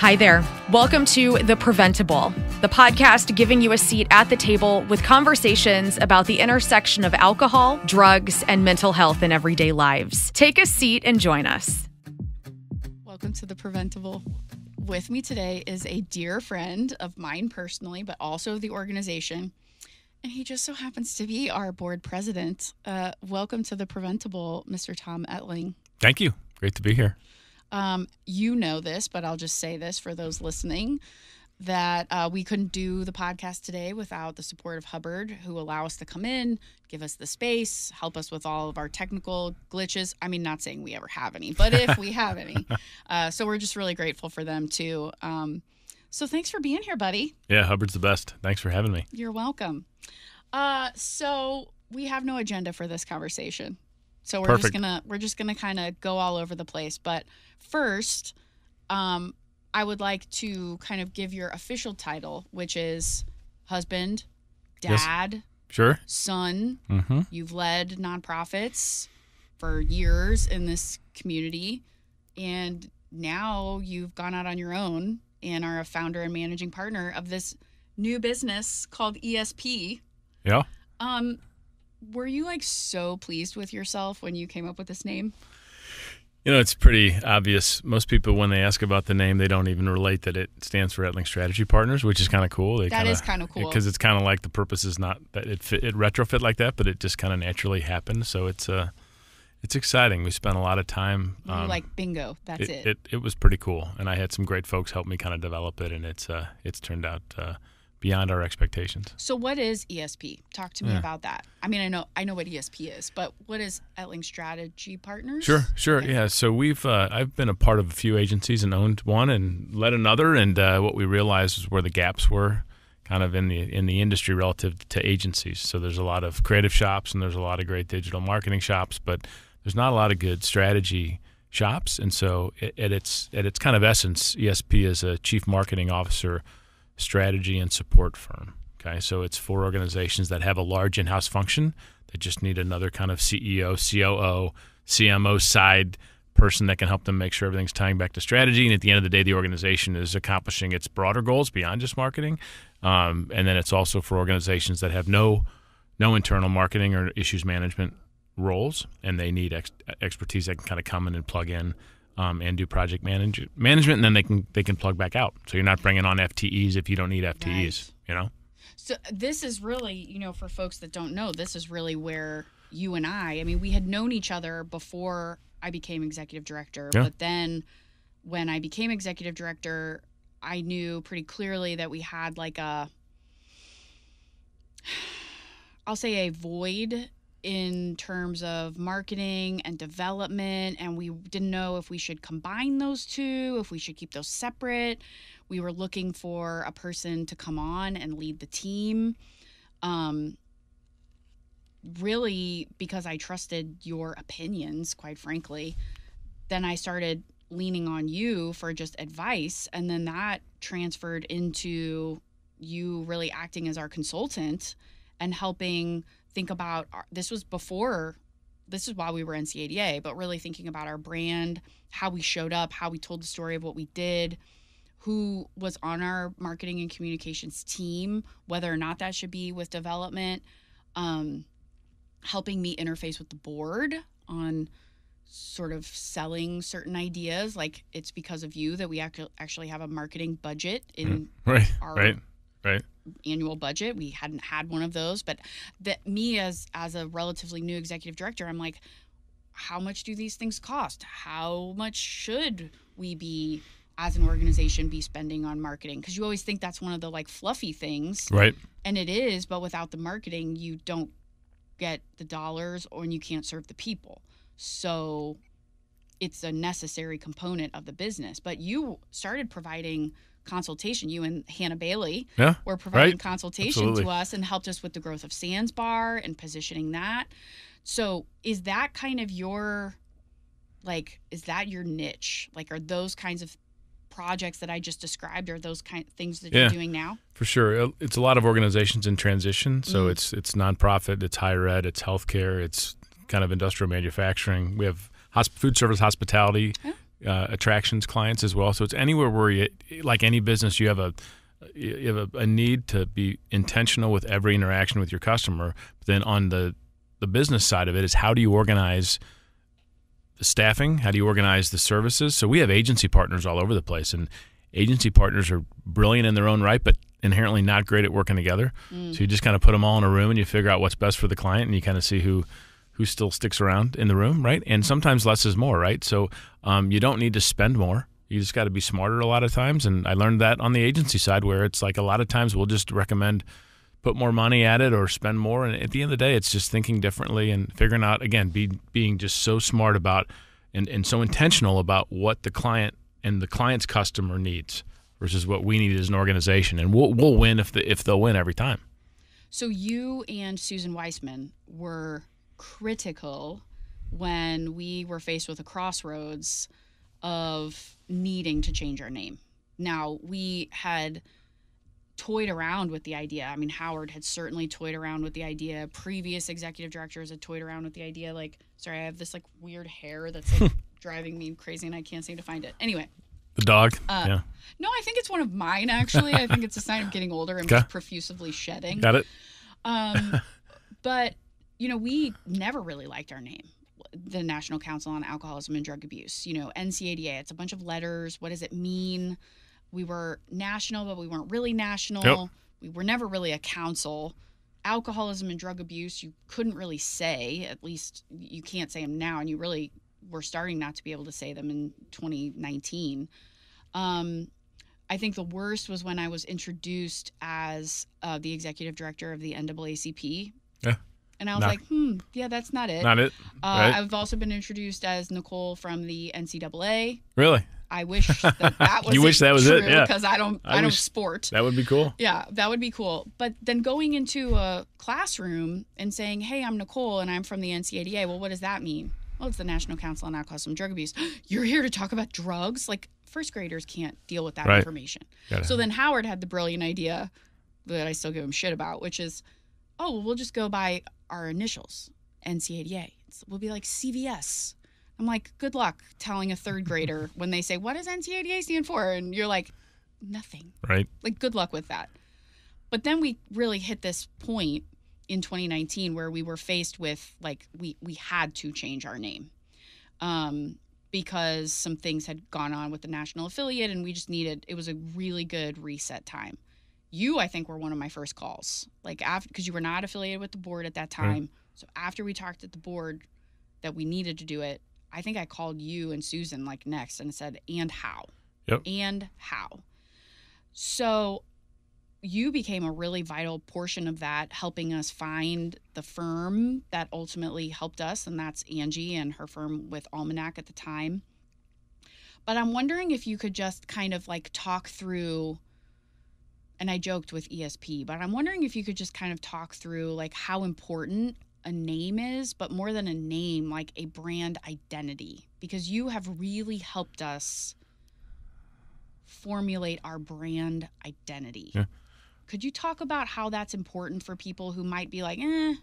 Hi there. Welcome to The Preventable, the podcast giving you a seat at the table with conversations about the intersection of alcohol, drugs, and mental health in everyday lives. Take a seat and join us. Welcome to The Preventable. With me today is a dear friend of mine personally, but also the organization. And he just so happens to be our board president. Uh, welcome to The Preventable, Mr. Tom Etling. Thank you. Great to be here. Um, you know this, but I'll just say this for those listening that uh, we couldn't do the podcast today without the support of Hubbard, who allow us to come in, give us the space, help us with all of our technical glitches. I mean, not saying we ever have any, but if we have any. Uh, so we're just really grateful for them too. Um, so thanks for being here, buddy. Yeah, Hubbard's the best. Thanks for having me. You're welcome. Uh, so we have no agenda for this conversation. So we're just gonna we're just gonna kind of go all over the place. But first, um, I would like to kind of give your official title, which is husband, Yes. dad, Sure. son. Mm-hmm. You've led nonprofits for years in this community, and now you've gone out on your own and are a founder and managing partner of this new business called ESP. Yeah. Um, were you like so pleased with yourself when you came up with this name? You know, it's pretty obvious. Most people, when they ask about the name, they don't even relate that it stands for Etling Strategy Partners, which is kind of cool. They That is kinda cool. because it's kind of like the purpose is not that it fit, it retrofit like that, but it just kind of naturally happened. So it's uh, it's exciting. We spent a lot of time. Um, like bingo, that's it. it, it, it was pretty cool, and I had some great folks help me kind of develop it, and it's uh, it's turned out uh, beyond our expectations. So what is ESP? Talk to me Yeah. about that. I mean, I know I know what ESP is, but what is Etling Strategy Partners? Sure, sure, Okay. yeah. So we've uh, I've been a part of a few agencies and owned one and led another, and uh, what we realized was where the gaps were, kind of in the in the industry relative to agencies. So there's a lot of creative shops and there's a lot of great digital marketing shops, but there's not a lot of good strategy shops. And so at its at its kind of essence, ESP is a chief marketing officer, strategy and support firm. Okay, so it's for organizations that have a large in-house function that just need another kind of CEO, COO, CMO side person that can help them make sure everything's tying back to strategy. And at the end of the day, the organization is accomplishing its broader goals beyond just marketing. Um, and then it's also for organizations that have no no internal marketing or issues management roles, and they need ex- expertise that can kind of come in and plug in. Um, and do project manage- management, and then they can they can plug back out. So you're not bringing on FTEs if you don't need FTEs. Right. You know, So this is really, you know, for folks that don't know, this is really where you and I, I mean, we had known each other before I became executive director, Yeah. but then when I became executive director, I knew pretty clearly that we had like a I'll say a void in terms of marketing and development and we didn't know if we should combine those two, if we should keep those separate. We were looking for a person to come on and lead the team. Um really because i trusted your opinions quite frankly then i started leaning on you for just advice and then that transferred into you really acting as our consultant and helping think about our, this was before this is why we were NCADA, but really thinking about our brand, how we showed up, how we told the story of what we did, who was on our marketing and communications team, whether or not that should be with development, um, helping me interface with the board on sort of selling certain ideas. Like it's because of you that we actu- actually have a marketing budget in right, Our- right, right. Annual budget. We hadn't had one of those, but that me as as a relatively new executive director, I'm like, how much do these things cost? How much should we be as an organization be spending on marketing? Because you always think that's one of the like fluffy things, Right. and it is, but without the marketing, you don't get the dollars or and you can't serve the people. So it's a necessary component of the business. But you started providing consultation. You and Hannah Bailey Yeah. were providing Right. consultation Absolutely. to us and helped us with the growth of Sands Bar and positioning that. So is that kind of your like is that your niche? Like are those kinds of projects that I just described are those kind of things that Yeah. you're doing now? For sure, Uh, it's a lot of organizations in transition. So Mm. it's it's nonprofit, it's higher ed, it's healthcare, it's kind of industrial manufacturing. We have hosp- food service, hospitality. Uh, attractions clients as well. So it's anywhere where you, like any business, you have a you have a, a, need to be intentional with every interaction with your customer. But then on the the business side of it is how do you organize the staffing? How do you organize the services? So we have agency partners all over the place, and agency partners are brilliant in their own right, but inherently not great at working together. Mm. So you just kind of put them all in a room and you figure out what's best for the client, and you kind of see who who still sticks around in the room, right? And sometimes less is more, right? So um, you don't need to spend more. You just got to be smarter a lot of times. And I learned that on the agency side, where it's like a lot of times we'll just recommend put more money at it or spend more. And at the end of the day, it's just thinking differently and figuring out again, be, being just so smart about and, and so intentional about what the client and the client's customer needs versus what we need as an organization. And we'll we'll win if the, if they'll win every time. So you and Susan Weissman were critical when we were faced with a crossroads of needing to change our name. Now, we had toyed around with the idea. I mean, Howard had certainly toyed around with the idea. Previous executive directors had toyed around with the idea. Like, sorry, I have this like weird hair that's like driving me crazy and I can't seem to find it. Anyway. The dog? Uh, yeah. No, I think it's one of mine, actually. I think it's a sign of getting older and okay. just profusively shedding. Got it. Um, but you know, we never really liked our name, the National Council on Alcoholism and Drug Abuse. You know, NCADA, it's a bunch of letters. What does it mean? We were national, but we weren't really national. Yep. We were never really a council. Alcoholism and drug abuse, you couldn't really say, at least you can't say them now, and you really were starting not to be able to say them in 2019. Um, I think the worst was when I was introduced as uh, the executive director of the NAACP. Yeah. And I was like, hmm, yeah, that's not it. Not it. Uh, right. I've also been introduced as Nicole from the NCAA. Really? I wish that that was you wish that was true, it, yeah. Because I don't, I, I don't sport. That would be cool. Yeah, that would be cool. But then going into a classroom and saying, "Hey, I'm Nicole and I'm from the NCAA." Well, what does that mean? Well, it's the National Council on Alcoholism and Drug Abuse. You're here to talk about drugs? Like first graders can't deal with that right. information. So then Howard had the brilliant idea that I still give him shit about, which is, oh, well, we'll just go by our initials, NCADA. It's, we'll be like CVS. I'm like, good luck telling a third grader when they say, what does NCADA stand for? And you're like, nothing. Right. Like, good luck with that. But then we really hit this point in 2019 where we were faced with like we we had to change our name um, because some things had gone on with the national affiliate and we just needed it was a really good reset time you i think were one of my first calls like after because you were not affiliated with the board at that time. So after we talked at the board that we needed to do it i think i called you and susan like next and said and how? Yep. and how? So you became a really vital portion of that helping us find the firm that ultimately helped us and that's angie and her firm with almanac at the time. But i'm wondering if you could just kind of like talk through and I joked with ESP, but I'm wondering if you could just kind of talk through like how important a name is, but more than a name, like a brand identity, because you have really helped us formulate our brand identity. Yeah. Could you talk about how that's important for people who might be like, eh?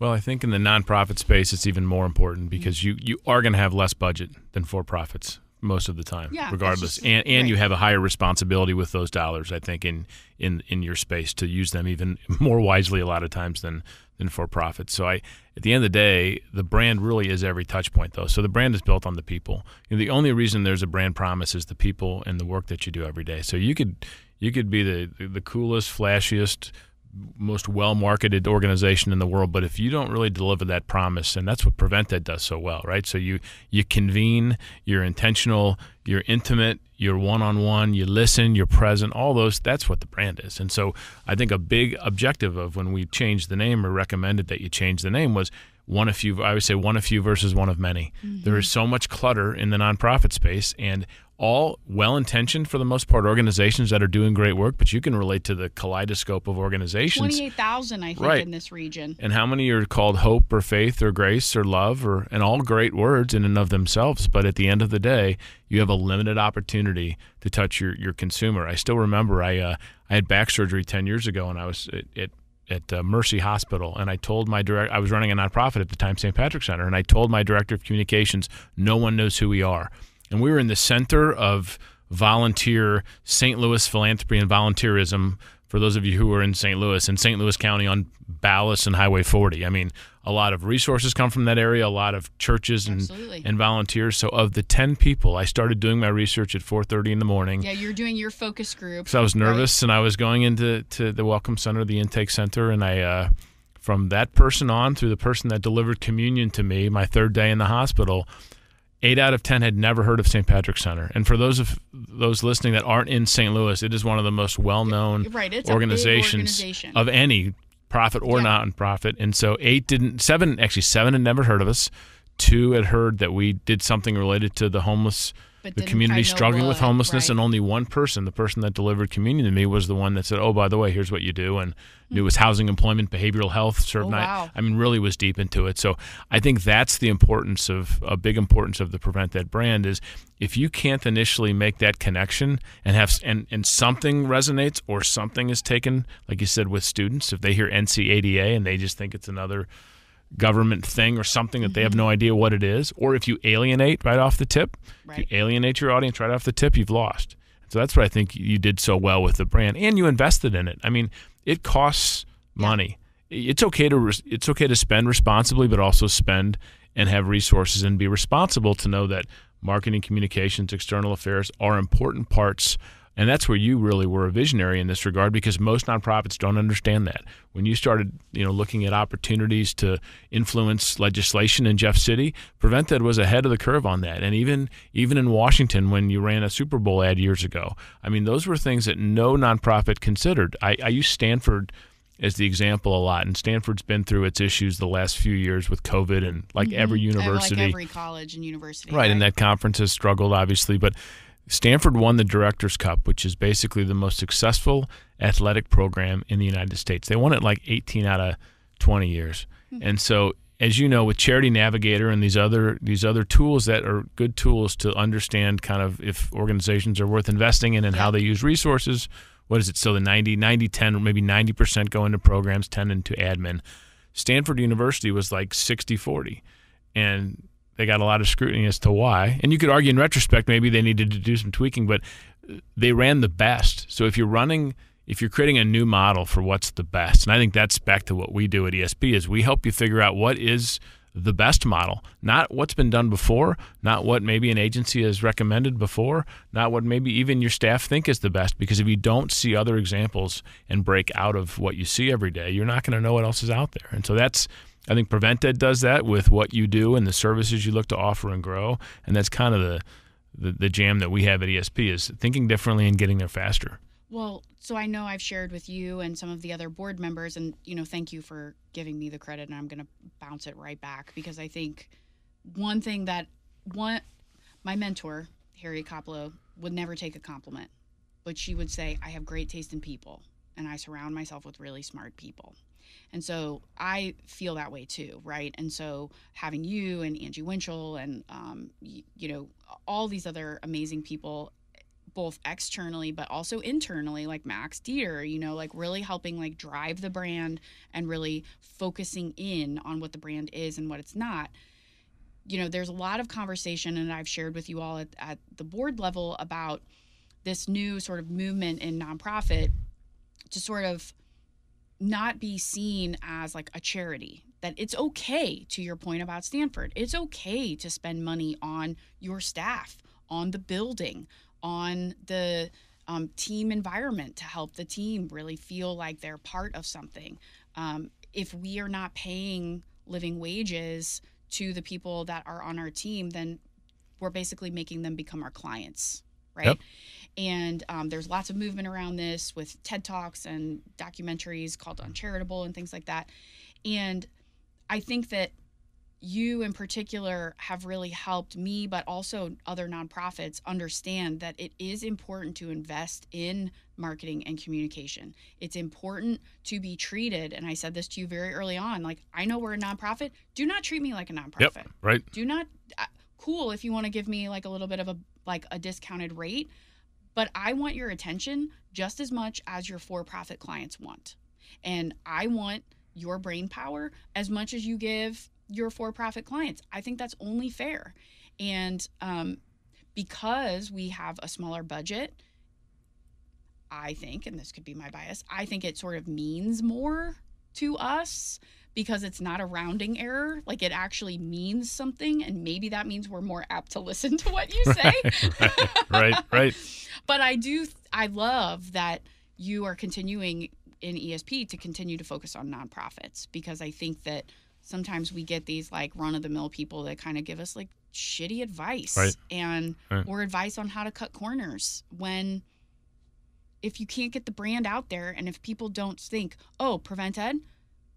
Well, I think in the nonprofit space, it's even more important because mm-hmm. you, you are going to have less budget than for profits most of the time, yeah, regardless. Just, and and right. you have a higher responsibility with those dollars, I think, in, in in your space to use them even more wisely a lot of times than than for profit. So I, at the end of the day, the brand really is every touch point though. So the brand is built on the people. You know, the only reason there's a brand promise is the people and the work that you do every day. So you could you could be the the coolest, flashiest most well marketed organization in the world but if you don't really deliver that promise and that's what PreventEd does so well right? So you you convene you're intentional you're intimate you're one-on-one you listen you're present all those that's what the brand is. And so i think a big objective of when we changed the name or recommended that you change the name was one of few i would say one of few versus one of many. Mm-hmm. there is so much clutter in the nonprofit space and all well intentioned for the most part organizations that are doing great work, but you can relate to the kaleidoscope of organizations. 28,000, I think, right. in this region. And how many are called hope or faith or grace or love or and all great words in and of themselves. But at the end of the day, you have a limited opportunity to touch your, your consumer. I still remember I uh, I had back surgery 10 years ago and I was at, at at uh, Mercy Hospital, and I told my direct. I was running a nonprofit at the time, St. Patrick Center, and I told my director of communications, "No one knows who we are." And we were in the center of volunteer St. Louis philanthropy and volunteerism. For those of you who are in St. Louis and St. Louis County on Ballas and Highway 40, I mean, a lot of resources come from that area, a lot of churches and, Absolutely. and volunteers. So of the 10 people, I started doing my research at 4:30 in the morning. Yeah, you're doing your focus group. So I was right? nervous, and I was going into to the welcome center, the intake center, and I, uh, from that person on through the person that delivered communion to me, my third day in the hospital, eight out of ten had never heard of St. Patrick's Center. And for those of those listening that aren't in St. Louis, it is one of the most well-known Right, it's a big organizations organization. of any profit or Yeah. non-profit. And so eight didn't, seven actually seven had never heard of us. Two had heard that we did something related to the homeless But the community struggling with homelessness, right. and only one person, the person that delivered communion to me, was the one that said, "Oh, by the way, here's what you do," and knew it was housing, employment, behavioral health. Served Oh, night. wow. I mean, really was deep into it. So I think that's the importance of a big importance of the PreventEd brand is if you can't initially make that connection and have and and something resonates or something is taken, like you said with students, if they hear NCADA and they just think it's another government thing or something that they have mm-hmm. no idea what it is, or if you alienate right off the tip, if you alienate your audience right off the tip, you've lost. So that's what I think you did so well with the brand, and you invested in it. I mean, it costs money. It's okay to res- it's okay to spend responsibly, but also spend and have resources and be responsible to know that marketing, communications, external affairs are important parts. And that's where you really were a visionary in this regard because most nonprofits don't understand that. When you started, you know, looking at opportunities to influence legislation in Jeff City, PreventEd was ahead of the curve on that. And even even in Washington when you ran a Super Bowl ad years ago, I mean, those were things that no nonprofit considered. I, I use Stanford as the example a lot, and Stanford's been through its issues the last few years with COVID and like every Mm-hmm. And university. like every college and university. Right, and that conference has struggled, obviously. But Stanford won the Directors Cup, which is basically the most successful athletic program in the United States. They won it like 18 out of 20 years. Hmm. And so, as you know, with Charity Navigator and these other these other tools that are good tools to understand kind of if organizations are worth investing in and how they use resources. What is it? So the 90, 90, 10, or maybe 90% go into programs, 10 into admin. Stanford University was like 60 40. And they got a lot of scrutiny as to why. And you could argue in retrospect, maybe they needed to do some tweaking, but they ran the best. So if you're running, if you're creating a new model for what's the best, and I think that's back to what we do at ESP is we help you figure out what is the best model, not what's been done before, not what maybe an agency has recommended before, not what maybe even your staff think is the best. Because if you don't see other examples and break out of what you see every day, you're not going to know what else is out there. And so that's I think PreventEd does that with what you do and the services you look to offer and grow, and that's kind of the, the the jam that we have at ESP is thinking differently and getting there faster. Well, so I know I've shared with you and some of the other board members, and you know, thank you for giving me the credit, and I'm going to bounce it right back because I think one thing that one my mentor Harry Coppola would never take a compliment, but she would say, "I have great taste in people, and I surround myself with really smart people." And so I feel that way too, right? And so having you and Angie Winchell and um, y- you know all these other amazing people both externally but also internally like max dieter you know like really helping like drive the brand and really focusing in on what the brand is and what it's not you know there's a lot of conversation and i've shared with you all at, at the board level about this new sort of movement in nonprofit to sort of not be seen as like a charity that it's okay to your point about stanford it's okay to spend money on your staff on the building on the um, team environment to help the team really feel like they're part of something um, if we are not paying living wages to the people that are on our team then we're basically making them become our clients right Yep. And um, there's lots of movement around this with ted talks and documentaries called uncharitable and things like that. And i think that you in particular have really helped me but also other nonprofits understand that it is important to invest in marketing and communication. It's important to be treated and i said this to you very early on like i know we're a nonprofit. Do not treat me like a nonprofit. Yep, right. do not uh, cool if you want to give me like a little bit of a like a discounted rate but i want your attention just as much as your for-profit clients want. And i want your brain power as much as you give your for-profit clients. I think that's only fair. And um, because we have a smaller budget, I think, and this could be my bias, I think it sort of means more to us because it's not a rounding error. Like it actually means something. And maybe that means we're more apt to listen to what you say. right, right, right. But I do, I love that you are continuing in ESP to continue to focus on nonprofits because I think that sometimes we get these like run of the mill people that kind of give us like shitty advice Right. and Right. or advice on how to cut corners when if you can't get the brand out there and if people don't think, oh, PreventEd,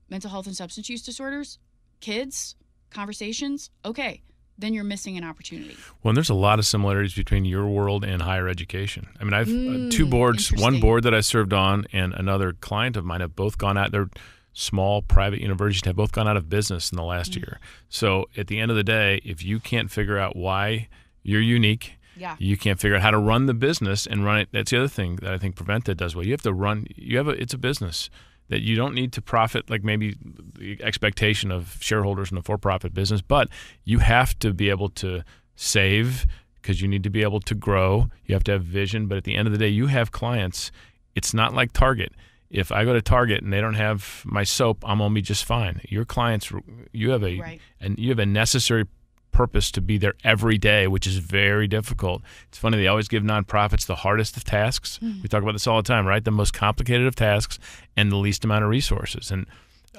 mental health and substance use disorders, kids, conversations, okay, then you're missing an opportunity. Well, and there's a lot of similarities between your world and higher education. I mean, I've uh, two Mm, boards, one board that I served on, and another client of mine have both gone out. They're small private universities have both gone out of business in the last Mm. year. So at the end of the day, if you can't figure out why you're unique, Yeah. you can't figure out how to run the business and run it. That's the other thing that I think PreventEd does well. You have to run. You have a. It's a business that you don't need to profit like maybe the expectation of shareholders in a for-profit business, but you have to be able to save because you need to be able to grow. You have to have vision, but at the end of the day, you have clients. It's not like Target. If I go to Target and they don't have my soap, I'm gonna be just fine. Your clients, you have a Right. and you have a necessary purpose to be there every day, which is very difficult. It's funny, they always give nonprofits the hardest of tasks. Mm-hmm. We talk about this all the time, right? The most complicated of tasks and the least amount of resources. And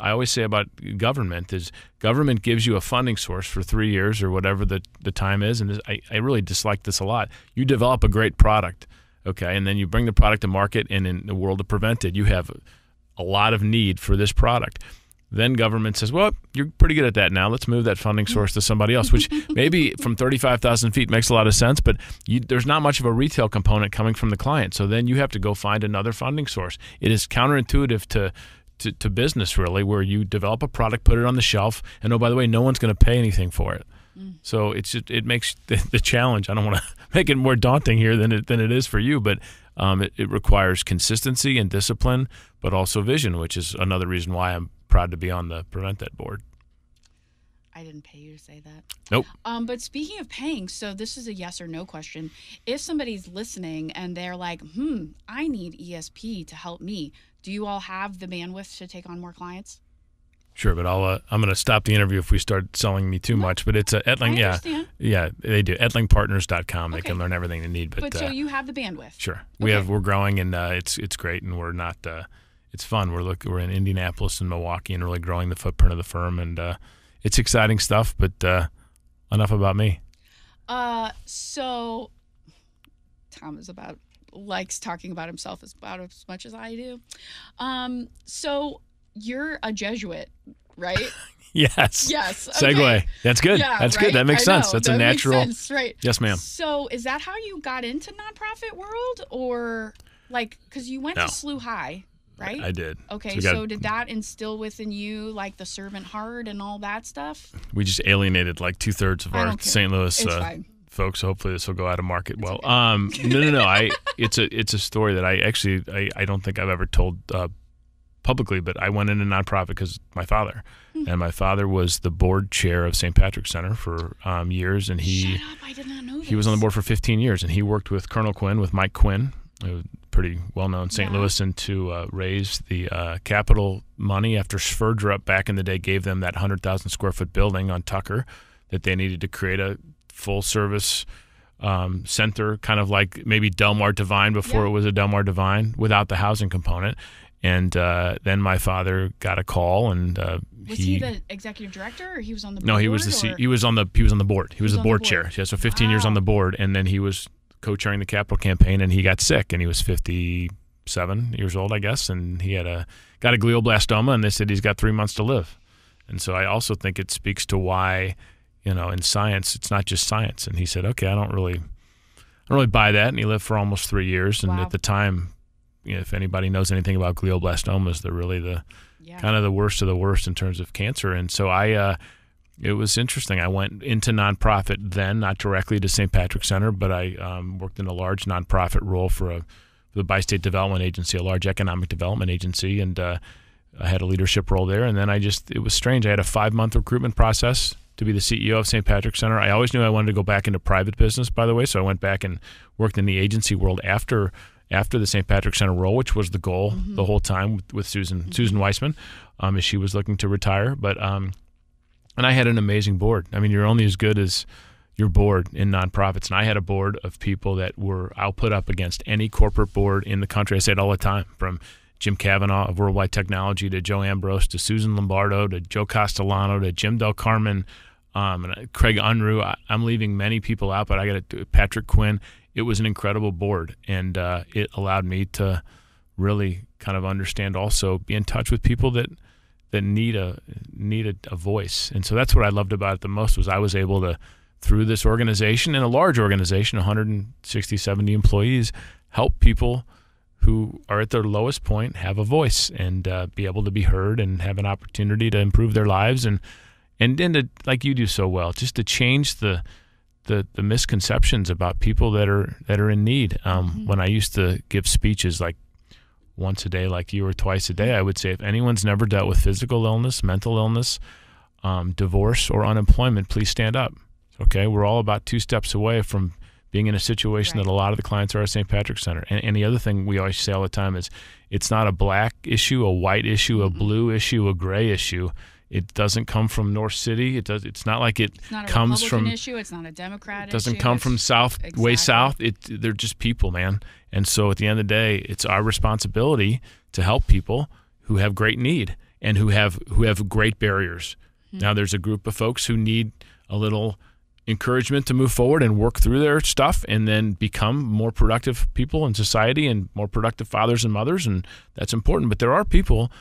I always say about government is government gives you a funding source for three years or whatever the, the time is. And this, I, I really dislike this a lot. You develop a great product, okay, and then you bring the product to market, and in the world of PreventEd, you have a lot of need for this product. Then government says, "Well, you're pretty good at that now. Let's move that funding source to somebody else." Which maybe from 35,000 feet makes a lot of sense, but you, there's not much of a retail component coming from the client. So then you have to go find another funding source. It is counterintuitive to to, to business really, where you develop a product, put it on the shelf, and oh by the way, no one's going to pay anything for it. So it's just, it makes the, the challenge. I don't want to make it more daunting here than it than it is for you, but um, it, it requires consistency and discipline, but also vision, which is another reason why I'm proud to be on the PreventEd board. I didn't pay you to say that. Nope. Um, but speaking of paying, so this is a yes or no question. If somebody's listening and they're like, hmm, I need ESP to help me, do you all have the bandwidth to take on more clients? Sure, but I'll uh, I'm going to stop the interview if we start selling me too much. But it's uh, Etling, yeah, yeah, they do. Etlingpartners.com. They Okay. can learn everything they need. But, But, uh, so you have the bandwidth. Sure, we Okay. have we're growing and uh, it's it's great and we're not uh, it's fun. We're look we're in Indianapolis and Milwaukee and really growing the footprint of the firm and uh, it's exciting stuff. But uh, enough about me. Uh, so Tom is about likes talking about himself as about as much as I do. Um, so you're a Jesuit, right? Yes. yes. Segue. okay. That's good. Yeah, That's right? good. That makes sense. That's a That makes natural. sense, right? Yes, ma'am. So is that how you got into nonprofit world, or like because you went No. to SLU High, right? I did. okay, So got- so did that instill within you like the servant heart and all that stuff? We just alienated like two thirds of our care. St. Louis It's uh, folks. Hopefully, this will go out of market well. Um, no, no, no. I it's a it's a story that I actually I, I don't think I've ever told uh, publicly, but I went into nonprofit because my father, Hmm. and my father was the board chair of St. Patrick's Center for um, years, and he Shut up! I did not know. he was on the board for 15 years, and he worked with Colonel Quinn, with Mike Quinn, pretty well-known St. Yeah. Louisan, to uh, raise the uh, capital money after Sverdrup back in the day gave them that 100,000 square foot building on Tucker that they needed to create a full-service um, center, kind of like maybe Delmar Divine before Yeah. it was a Delmar Divine, without the housing component. And uh, then my father got a call, and uh, Was he, the executive director, or he was on the? no, he was the C- he was on the he was on the board. He was, was the on the board, board. chair. Yeah, so 15 years on the board, and then he was co-chairing the capital campaign, and he got sick, and he was 57 years old, I guess, and he had a got a glioblastoma, and they said he's got three months to live. And so I also think it speaks to why, you know, in science, it's not just science. And he said, okay, I don't really, I don't really buy that. And he lived for almost three years, and Wow. at the time. You know, if anybody knows anything about glioblastomas, they're really the Yeah. kind of the worst of the worst in terms of cancer. And so I, uh, it was interesting. I went into nonprofit then, not directly to St. Patrick's Center, but I um, worked in a large nonprofit role for a for the Bi-State Development Agency, a large economic development agency, and uh, I had a leadership role there. And then I just, it was strange. I had a five month recruitment process to be the CEO of St. Patrick's Center. I always knew I wanted to go back into private business, by the way. So I went back and worked in the agency world after after the St. Patrick's Center role, which was the goal mm-hmm. the whole time with, with Susan mm-hmm. Susan Weissman, um, as she was looking to retire. But um, and I had an amazing board. I mean, you're only as good as your board in nonprofits. And I had a board of people that were I'll put up against any corporate board in the country. I say it all the time, from Jim Kavanaugh of Worldwide Technology to Joe Ambrose to Susan Lombardo to Joe Castellano to Jim Del Carmen, um, and uh, Craig Unruh. I, am leaving many people out, but I got to Patrick Quinn. It was an incredible board, and uh, it allowed me to really kind of understand also be in touch with people that that need a need a, a voice. And so that's what I loved about it the most was I was able to through this organization and a large organization, 160, 70 employees, help people who are at their lowest point have a voice and uh, be able to be heard and have an opportunity to improve their lives and and then to, like you do so well, just to change the the, the misconceptions about people that are that are in need. Um, mm-hmm. When I used to give speeches like once a day, like you, or twice a day, I would say if anyone's never dealt with physical illness, mental illness, um, divorce, or unemployment, please stand up. Okay, we're all about two steps away from being in a situation right. that a lot of the clients are at St. Patrick's Center. And, and, the other thing we always say all the time is it's not a black issue, a white issue, a mm-hmm. blue issue, a gray issue. It doesn't come from North City. It does. It's not like it not comes Republican from issue. It's not a Democrat. It doesn't issue. come it's, from South, exactly. way South. It they're just people, man. And so at the end of the day, it's our responsibility to help people who have great need and who have who have great barriers. Mm-hmm. Now there's a group of folks who need a little encouragement to move forward and work through their stuff and then become more productive people in society and more productive fathers and mothers and that's important but there are people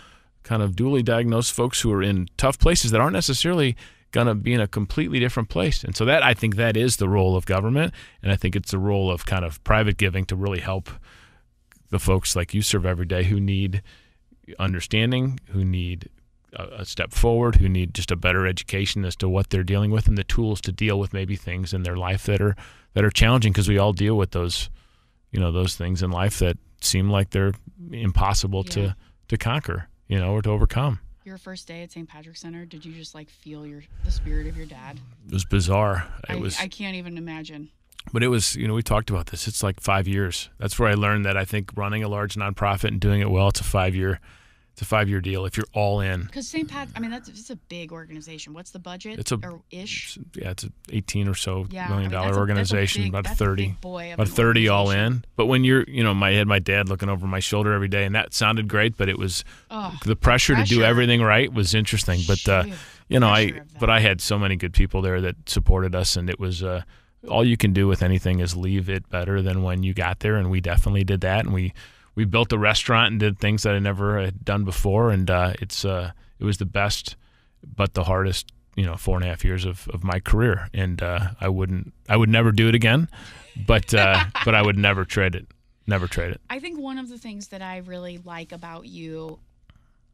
kind of dually diagnosed folks who are in tough places that aren't necessarily going to be in a completely different place and so that I think that is the role of government and I think it's the role of kind of private giving to really help the folks like you serve every day who need understanding who need a, step forward, who need just a better education as to what they're dealing with and the tools to deal with maybe things in their life that are that are challenging because we all deal with those, you know, those things in life that seem like they're impossible yeah. to to conquer, you know, or to overcome. Your first day at St. Patrick's Center, did you just like feel your the spirit of your dad? It was bizarre. It I, was. I can't even imagine but it was you know we talked about this it's like five years that's where i learned that i think running a large nonprofit and doing it well it's a five year it's a five year deal if you're all in. Because St. Pat, I mean, that's it's a big organization. What's the budget? It's a or ish. It's, yeah, it's a eighteen or so yeah, million I mean, dollar organization. A, big, about thirty. boy about thirty all in. But when you're, you know, my had my dad looking over my shoulder every day, and that sounded great. But it was oh, the pressure, pressure, to do everything right was interesting. But uh, you know, I but I had so many good people there that supported us, and it was. Uh, all you can do with anything is leave it better than when you got there, and we definitely did that, and we we built a restaurant and did things that I never had done before, and uh, it's uh, it was the best, but the hardest, you know, four and a half years of, of my career, and uh, I wouldn't, I would never do it again, but uh, but I would never trade it, never trade it. I think one of the things that I really like about you,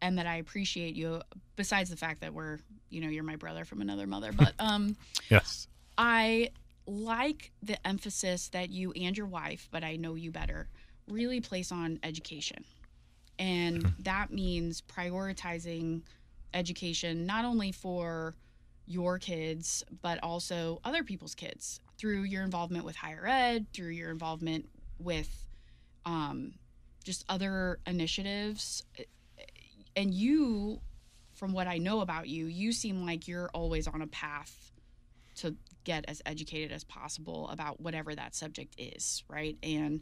and that I appreciate you, besides the fact that we're, you know, you're my brother from another mother, but um, yes, I like the emphasis that you and your wife, but I know you better really place on education. And hmm. that means prioritizing education not only for your kids, but also other people's kids through your involvement with higher ed, through your involvement with um, just other initiatives. And you, from what I know about you, you seem like you're always on a path to get as educated as possible about whatever that subject is, right? And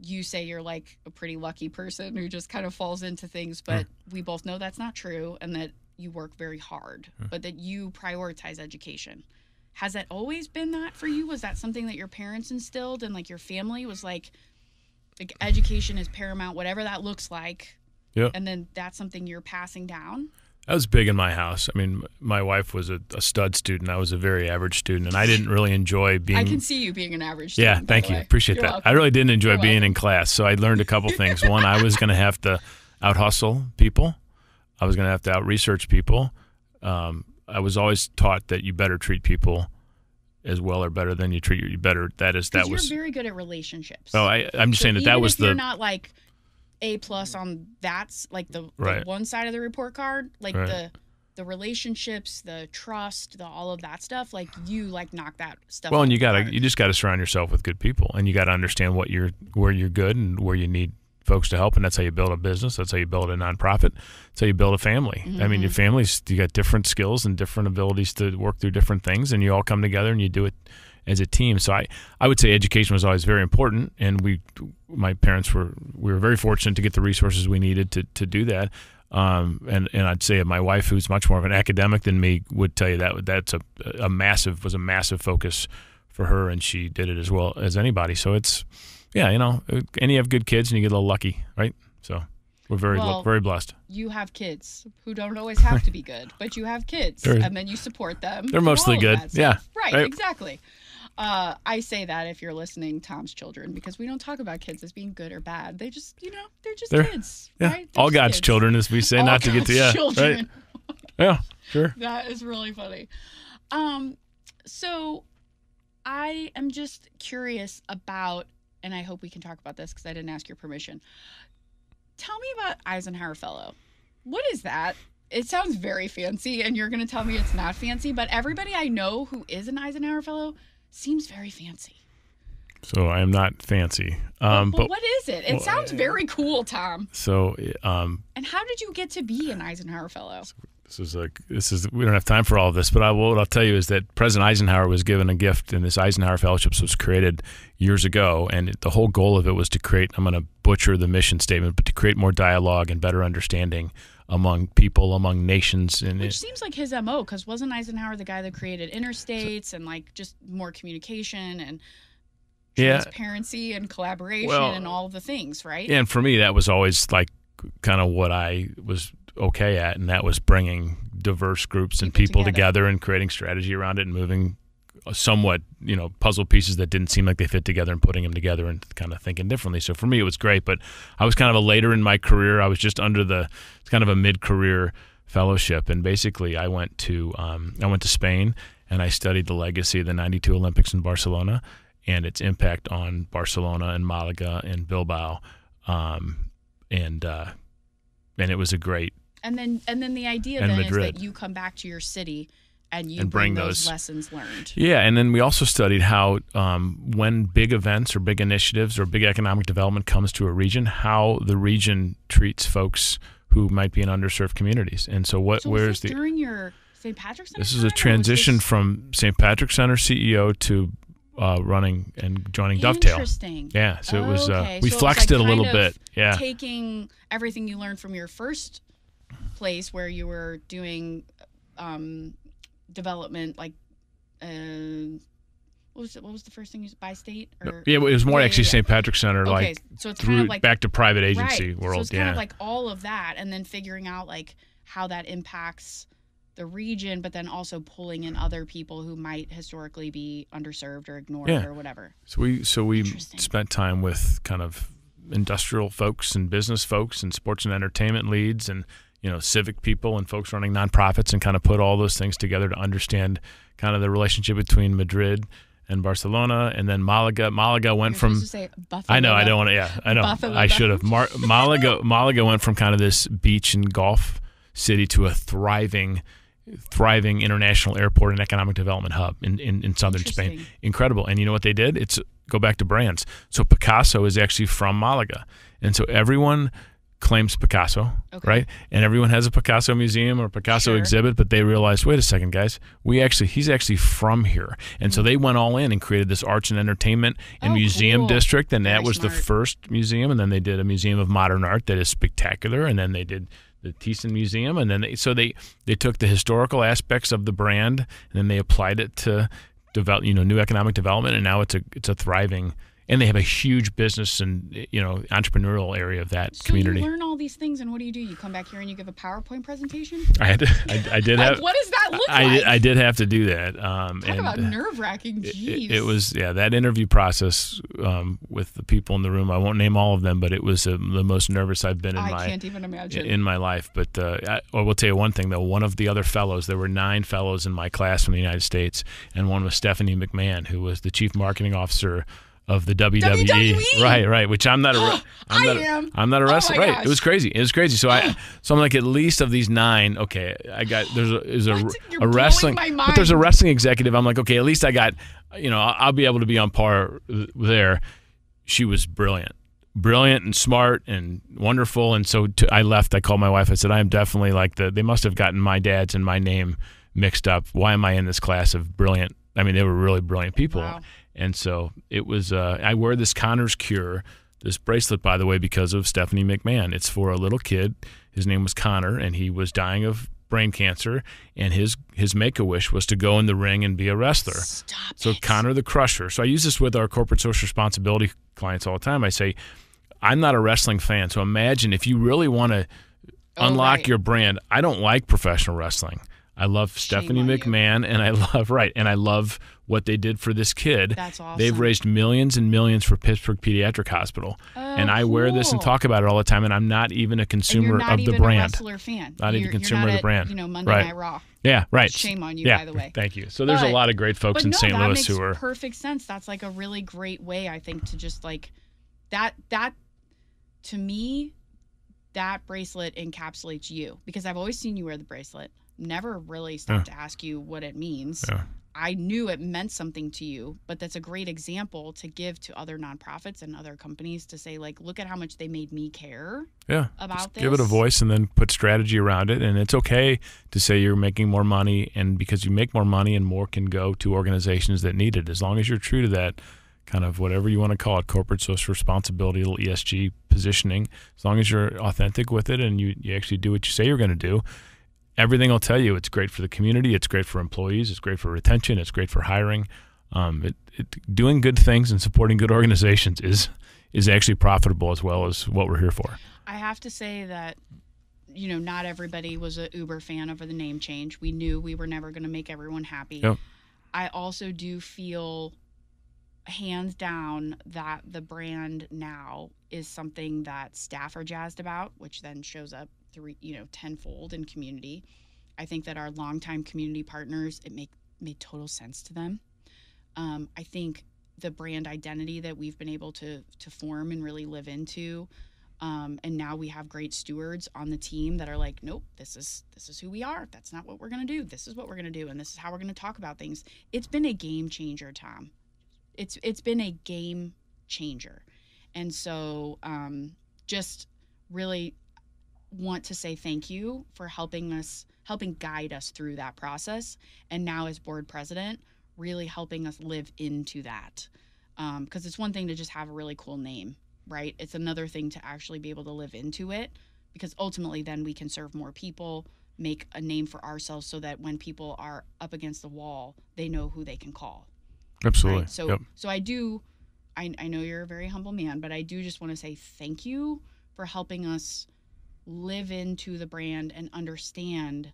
you say you're like a pretty lucky person who just kind of falls into things, but we both know that's not true and that you work very hard, but that you prioritize education. Has that always been that for you? Was that something that your parents instilled and like your family was like like education is paramount, whatever that looks like. Yeah. And then that's something you're passing down? That was big in my house. I mean, my wife was a, a, stud student. I was a very average student, and I didn't really enjoy being. I can see you being an average student. Yeah, thank you. Appreciate You're that. Welcome. I really didn't enjoy You're being welcome. in class, so I learned a couple things. One, I was going to have to out hustle people. I was going to have to out research people. Um, I was always taught that you better treat people as well or better than you treat you better. That is that was. You're very good at relationships. Oh, I, I'm just so saying that that was the. You're not like a plus on that's like the, right. the, one side of the report card like right. the the relationships, the trust, the all of that stuff, like you like knock that stuff. Well, and you gotta you just gotta surround yourself with good people, and you gotta understand what you're where you're good and where you need folks to help, and that's how you build a business. That's how you build a nonprofit. That's how you build a family. I mean, your Mm-hmm. families you got different skills and different abilities to work through different things, and you all come together and you do it as a team. So I I would say education was always very important, and we my parents were we were very fortunate to get the resources we needed to to do that. Um, and, and I'd say my wife, who's much more of an academic than me, would tell you that that's a, a massive was a massive focus for her, and she did it as well as anybody. So it's yeah, you know, and you have good kids, and you get a little lucky, right? So we're very Well, very blessed. you have kids who don't always have to be good, but you have kids, and then you support them. they're mostly good. Yeah, right, right. exactly. Uh, I say that if you're listening, Tom's children, because we don't talk about kids as being good or bad. They just, you know, they're just They're- kids, Yeah, right? They're all God's kids. children, as we say, All not to get to yeah, children. right? Yeah, sure. That is really funny. Um, so I am just curious about, and I hope we can talk about this because I didn't ask your permission. Tell me about Eisenhower Fellow. What is that? It sounds very fancy, and you're going to tell me it's not fancy, but everybody I know who is an Eisenhower Fellow seems very fancy. So I am not fancy, um, but, but what is it? It well, sounds very cool, Tom. so um, And how did you get to be an Eisenhower Fellow? This is a this is we don't have time for all of this, but I, what I'll tell you is that President Eisenhower was given a gift, and this Eisenhower Fellowships was created years ago, and it, the whole goal of it was to create. I'm going to butcher the mission statement, but to create more dialogue and better understanding among people, among nations, and Which it, seems like his MO, because wasn't Eisenhower the guy that created interstates and like just more communication and Yeah. transparency and collaboration Well, and all the things, right? and for me that was always like kind of what I was okay at, and that was bringing diverse groups and People people together. together and creating strategy around it and moving somewhat you know puzzle pieces that didn't seem like they fit together and putting them together and kind of thinking differently so for me it was great but i was kind of a later in my career i was just under the it's kind of a mid-career fellowship and basically i went to um, i went to spain and i studied the legacy of the 92 olympics in barcelona and its impact on barcelona and malaga and bilbao um, and uh, and it was a great And then and then the idea then Madrid. is that you come back to your city and you And bring, bring those, those- lessons learned. Yeah, and then we also studied how um, when big events or big initiatives or big economic development comes to a region, how the region treats folks who might be in underserved communities. And so, what? So where's the? during your St. Patrick's Center This is a transition this- from St. Patrick Center CEO to uh, running and joining Dovetail. Interesting. Yeah, so it was. Uh, we so it flexed like it a little bit. Yeah, taking everything you learned from your first place where you were doing um, development, like uh, what was it, what was the first thing you by state or yeah. It was more Yeah, yeah, actually yeah. St. Patrick's Center, okay, like so it's through kind of like back to private agency right. world. So it's yeah. kind of like all of that, and then figuring out like how that impacts the region, but then also pulling in other people who might historically be underserved or ignored Yeah. or whatever. So we so we spent time with kind of industrial folks and business folks and sports and entertainment leads and you know civic people and folks running nonprofits and kind of put all those things together to understand kind of the relationship between Madrid and Barcelona and then Malaga. Malaga went You're from I know I don't want to yeah I know Buffalo. I should have Mar- Malaga Malaga went from kind of this beach and golf city to a thriving thriving international airport and economic development hub in, in, in southern Spain. Incredible. And you know what they did? It's go back to brands. So Picasso is actually from Malaga. And so everyone claims Picasso, Okay. right? And everyone has a Picasso museum or Picasso Sure. exhibit, but they realized, wait a second, guys, we actually he's actually from here. And so mm. they went all in and created this arts and entertainment and Oh, museum cool. district. And that Very was the first museum. And then they did a museum of modern art that is spectacular. And then they did the Thyssen Museum, and then they so they they took the historical aspects of the brand and then they applied it to develop you know new economic development, and now it's a it's a thriving and they have a huge business and you know entrepreneurial area of that So community. you learn all these things, and what do you do? You come back here and you give a PowerPoint presentation. I had to, I, I did have what does that look I, like? did- I did have to do that. Um, Talk and about uh, nerve wracking. it, Jeez. it- it was yeah that interview process um, with the people in the room. I won't name all of them, but it was uh, the most nervous I've been in I my can't even imagine. in my life. But uh, I, I will tell you one thing though. One of the other fellows, there were nine fellows in my class from the United States, and one was Stephanie McMahon, who was the chief marketing officer of the WWE. WWE? Right, right. Which I'm not a. I'm I not a- am. I'm not a Oh wrestler. right. gosh. It was crazy. It was crazy. So I, so I'm like, at least of these nine, okay, I got there's a is a, a wrestling, but there's a wrestling executive. I'm like, okay, at least I got, you know, I'll, I'll be able to be on par there. She was brilliant. Brilliant and smart and wonderful, and so to, I left. I called my wife. I said, "I am definitely like the. They must have gotten my dad's and my name mixed up. Why am I in this class of brilliant? I mean, they were really brilliant people. Wow. And so it was. Uh, I wear this Connor's Cure, this bracelet, by the way, because of Stephanie McMahon. It's for a little kid. His name was Connor, and he was dying of brain cancer. And his his make a wish was to go in the ring and be a wrestler. Stop So it. Connor the Crusher. So I use this with our corporate social responsibility clients all the time. I say, I'm not a wrestling fan, so imagine if you really want to Oh, unlock right. your brand. I don't like professional wrestling. I love Stephanie on you. McMahon, and I love right, and I love what they did for this kid. That's awesome. They've raised millions and millions for Pittsburgh Pediatric Hospital, oh, and I wear this and Oh, talk about it all the time. And I'm not even a consumer you're not of the brand. a fan. Not even You're- consumer you're of the brand. You know, Monday Right. Night Raw. Yeah, right. Shame on you, yeah, by the way. Thank you. So there's a lot of great folks in no, St. Louis who are perfect sense. That's like a really great way, I think, to just like that. That to me, that bracelet encapsulates you because I've always seen you wear the bracelet. Never really stopped to ask you what it means. Yeah. I knew it meant something to you, but that's a great example to give to other nonprofits and other companies to say, like, look at how much they made me care. Yeah. about just give it a voice and then put strategy around it. And it's okay to say you're making more money and because you make more money and more can go to organizations that need it. As long as you're true to that kind of whatever you want to call it, corporate social responsibility, little ESG positioning, as long as you're authentic with it and you, you actually do what you say you're going to do, everything will tell you it's great for the community, it's great for employees, it's great for retention, it's great for hiring. Um, it, it, doing good things and supporting good organizations is is actually profitable as well as what we're here for. I have to say that you know not everybody was a Uber fan over the name change. We knew we were never going to make everyone happy. Yep. I also do feel hands down that the brand now is something that staff are jazzed about, which then shows up three, you know, tenfold in community. I think that our longtime community partners, it make made total sense to them. Um, I think the brand identity that we've been able to to form and really live into, um, and now we have great stewards on the team that are like, nope, this is this is who we are. That's not what we're gonna do. This is what we're gonna do, and this is how we're gonna talk about things. It's been a game changer, Tom. It's it's been a game changer, and so um, just really want to say thank you for helping us helping guide us through that process and now as board president really helping us live into that um, because it's one thing to just have a really cool name right it's another thing to actually be able to live into it because ultimately then we can serve more people make a name for ourselves so that when people are up against the wall they know who they can call Absolutely. right? So Yep. so I do I, I know you're a very humble man, but I do just want to say thank you for helping us live into the brand and understand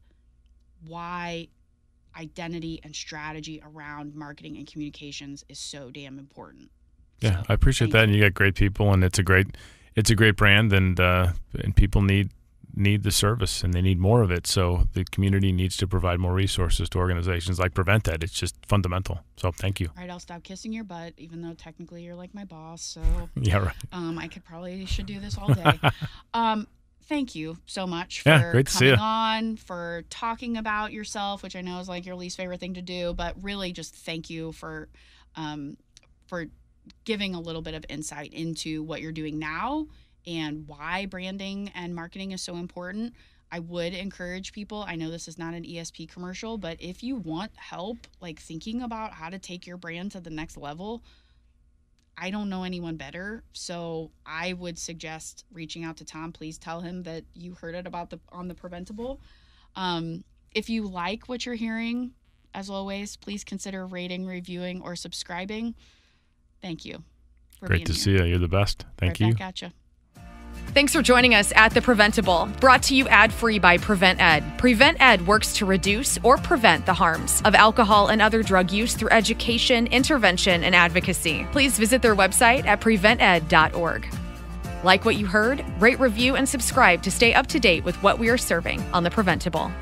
why identity and strategy around marketing and communications is so damn important. Yeah, So, I appreciate that, you. and you got great people, and it's a great, it's a great brand, and uh, and people need need the service, and they need more of it. So the community needs to provide more resources to organizations like PreventEd. It's just fundamental. So thank you. All right, I'll stop kissing your butt, even though technically you're like my boss. So Yeah, right. Um, I could probably should do this all day. um, thank you so much for Yeah, great to see coming on, for talking about yourself, which I know is like your least favorite thing to do, but really just thank you for um, for giving a little bit of insight into what you're doing now and why branding and marketing is so important. I would encourage people. I know this is not an ESP commercial, but if you want help, like thinking about how to take your brand to the next level, I don't know anyone better. So I would suggest reaching out to Tom. Please tell him that you heard it about the on the PrevenTable. Um, if you like what you're hearing, as always, please consider rating, reviewing, or subscribing. Thank you. For Great to here. see you. You're the best. Thank right you. Back. Thanks for joining us at The PrevenTable, brought to you ad free by PreventEd. Prevent Ed works to reduce or prevent the harms of alcohol and other drug use through education, intervention, and advocacy. Please visit their website at prevented.org. Like what you heard? Rate, review, and subscribe to stay up to date with what we are serving on The PrevenTable.